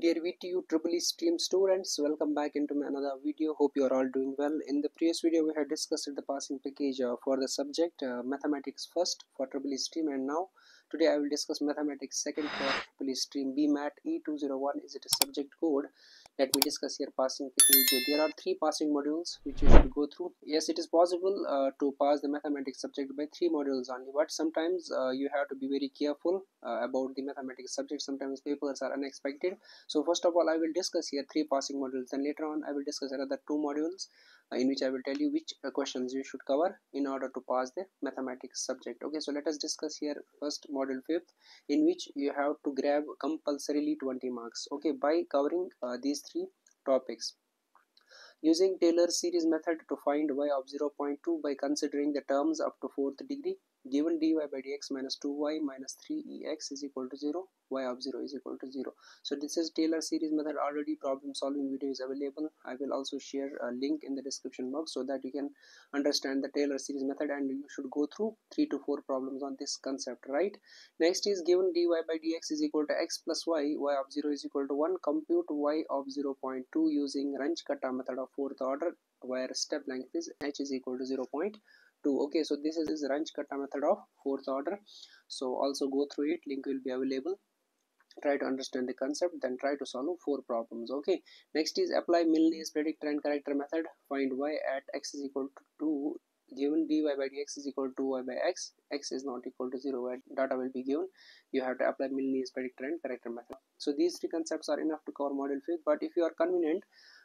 Dear VTU Triple E Stream students, welcome back into my another video. Hope you are all doing well. In the previous video, we had discussed the passing package uh, for the subject uh, Mathematics first for Triple Stream and now today I will discuss Mathematics second for Triple E Stream BMAT E201 is it a subject code? Let me discuss here passing there are three passing modules which you should go through. Yes it is possible uh, to pass the mathematics subject by three modules only but sometimes uh, you have to be very careful uh, about the mathematics subject. Sometimes papers are unexpected. So first of all i will discuss here three passing modules and later on i will discuss another two modules uh, in which i will tell you which uh, questions you should cover in order to pass the mathematics subject. Okay so let us discuss here first module fifth in which you have to grab compulsorily 20 marks okay by covering uh, these three topics. Using Taylor series method to find y of 0.2 by considering the terms up to fourth degree given dy by dx minus 2y minus 3ex is equal to 0 y of 0 is equal to 0 so this is taylor series method already problem solving video is available. I will also share a link in the description box so that you can understand the taylor series method and you should go through three to four problems on this concept right? Next is given dy by dx is equal to x plus y y of 0 is equal to 1 compute y of 0.2 using Runge-Kutta method of fourth order where step length is h is equal to 0.2 okay so this is Runge-Kutta method of fourth order. So also go through it. Link will be available. Try to understand the concept then try to solve four problems. Okay next is apply Milne's predictor and corrector method. Find y at x is equal to 2 given dy by dx is equal to y by x. x is not equal to 0 data will be given. You have to apply Milne's predictor and corrector method. So these three concepts are enough to cover model 5 but if you are convenient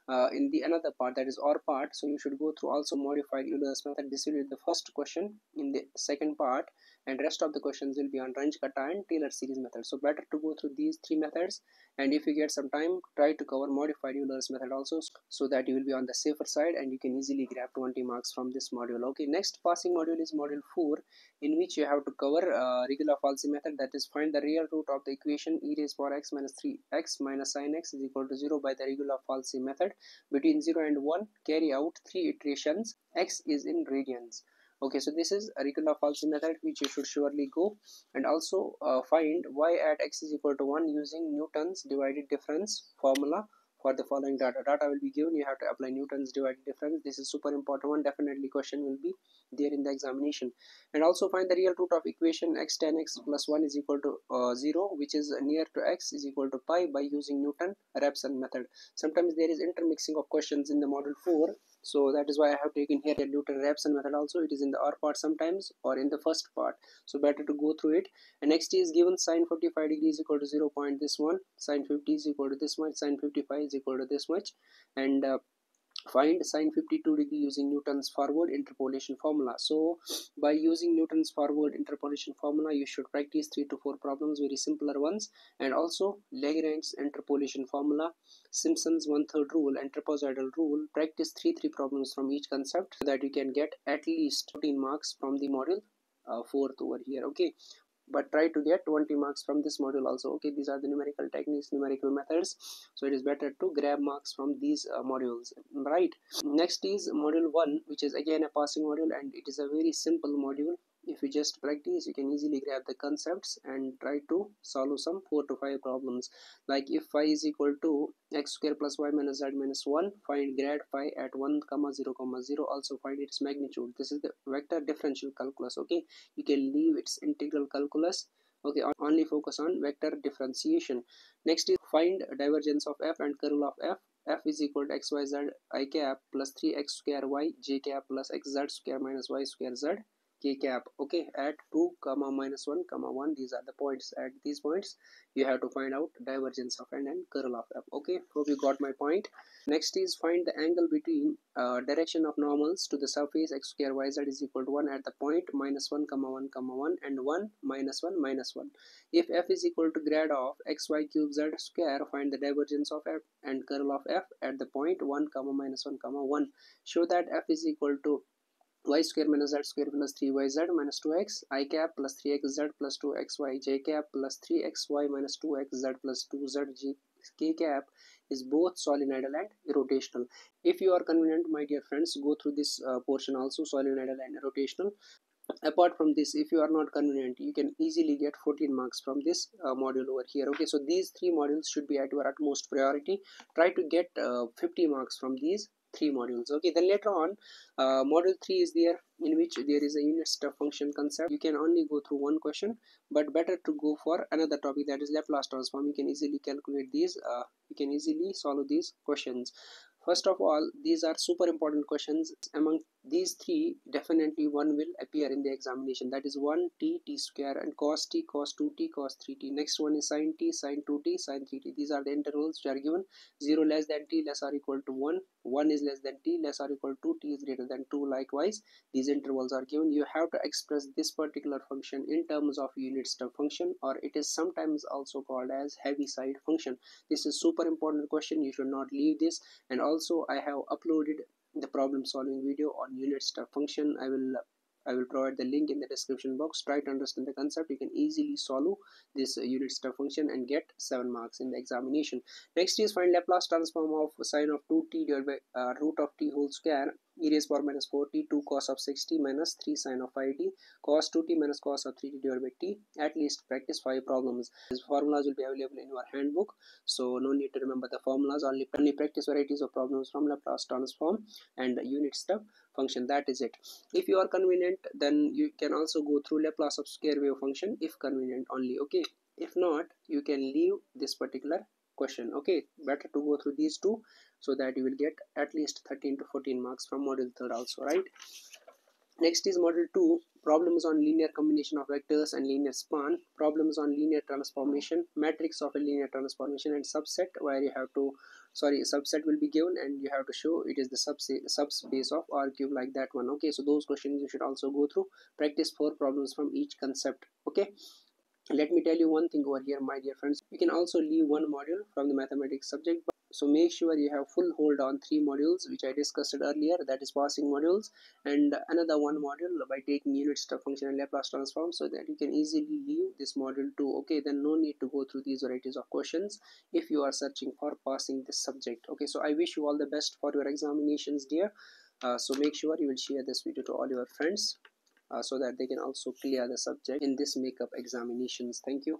uh, in the another part that is OR part. So you should go through also modified Euler's method. This will be the first question in the second part and rest of the questions will be on Runge-Kutta and Taylor series method. So better to go through these three methods and if you get some time try to cover modified Euler's method also so that you will be on the safer side and you can easily grab 20 marks from this module. Okay next passing module is module 4 in which you have to cover uh, regula falsi method. That is find the real root of the equation e raised power x minus 3x minus sine x is equal to 0 by the regula falsi method between 0 and 1 carry out three iterations. X is in radians okay so this is a regula falsi method which you should surely go. And also uh, find y at x is equal to 1 using newton's divided difference formula for the following data. Data will be given. You have to apply newton's divided difference. This is super important one. Definitely question will be there in the examination. And also find the real root of equation x tan x plus 1 is equal to uh, 0 which is near to x is equal to pi by using newton raphson method. Sometimes there is intermixing of questions in the model 4 so that is why I have taken here the Raphson method also. It is in the R part sometimes or in the first part. So better to go through it. And next is given sine 45 degrees equal to 0 point this one sine 50 is equal to this much sine 55 is equal to this much. And uh, find sine 52 degree using Newton's forward interpolation formula. So by using Newton's forward interpolation formula you should practice 3 to 4 problems very simpler ones and also Lagrange's interpolation formula, Simpson's one third rule and trapezoidal rule practice 3 3 problems from each concept so that you can get at least 14 marks from the module uh, 4th over here okay but try to get 20 marks from this module also. Okay these are the numerical techniques numerical methods. So it is better to grab marks from these uh, modules. Right. Next is module 1 which is again a passing module and it is a very simple module if you just practice you can easily grab the concepts and try to solve some four to five problems. Like if phi is equal to x square plus y minus z minus 1 find grad phi at 1 comma 0 comma 0 also find its magnitude. This is the vector differential calculus okay? You can leave its integral calculus okay only focus on vector differentiation. Next is find divergence of f and curl of f. F is equal to xyz i cap plus 3x square y j cap plus xz square minus y square z k cap okay at 2 comma minus 1 comma 1 these are the points. At these points you have to find out divergence of n and curl of f okay? Hope you got my point. Next is find the angle between uh, direction of normals to the surface x square yz is equal to 1 at the point minus 1 comma 1 comma 1 and 1 minus 1 minus 1 if f is equal to grad of xy cube z square find the divergence of f and curl of f at the point 1 comma minus 1 comma 1 show that f is equal to y square minus z square plus 3yz minus 2x i cap plus 3xz plus 2xy j cap plus 3xy minus 2xz plus 2z j k cap is both solenoidal and rotational. If you are convenient my dear friends go through this uh, portion also solenoidal and rotational. Apart from this if you are not convenient you can easily get 14 marks from this uh, module over here. Okay so these three modules should be at your utmost priority. Try to get uh, 50 marks from these three modules. Okay then later on uh, module 3 is there in which there is a unit step function concept. You can only go through one question but better to go for another topic that is Laplace transform. You can easily calculate these uh, you can easily solve these questions. First of all these are super important questions among these three definitely one will appear in the examination. That is 1 t t square and cos t cos 2t cos 3t next one is sin t sin 2t sin 3t these are the intervals which are given. 0 less than t less or equal to 1 1 is less than t less or equal to 2 t is greater than 2 likewise these intervals are given. You have to express this particular function in terms of unit step function or it is sometimes also called as heaviside function. This is super important question. You should not leave this. And also i have uploaded the problem solving video on unit step function i will I will provide the link in the description box. Try to understand the concept. You can easily solve this unit step function and get 7 marks in the examination. Next is find Laplace transform of sine of 2t divided by uh, root of t whole square e raised power minus 4t 2 cos of 6t minus 3 sine of 5t cos 2t minus cos of 3t divided by t. At least practice 5 problems. These formulas will be available in your handbook. So no need to remember the formulas. Only, only practice varieties of problems from Laplace transform and unit step function. That is it. If you are convenient then you can also go through Laplace of square wave function if convenient only. Okay. If not you can leave this particular question. Okay better to go through these two so that you will get at least 13 to 14 marks from module 3 also right? Next is module 2 problems on linear combination of vectors and linear span. Problems on linear transformation matrix of a linear transformation and subset where you have to sorry subset will be given and you have to show it is the subspace of r cube like that one. Okay so those questions you should also go through. Practice four problems from each concept. Okay let me tell you one thing over here my dear friends. You can also leave one module from the mathematics subject so make sure you have full hold on three modules which i discussed earlier that is passing modules and another one module by taking unit step function and laplace transform so that you can easily leave this module too okay then no need to go through these varieties of questions if you are searching for passing this subject. Okay so i wish you all the best for your examinations dear. Uh, so make sure you will share this video to all your friends uh, so that they can also clear the subject in this makeup examinations. Thank you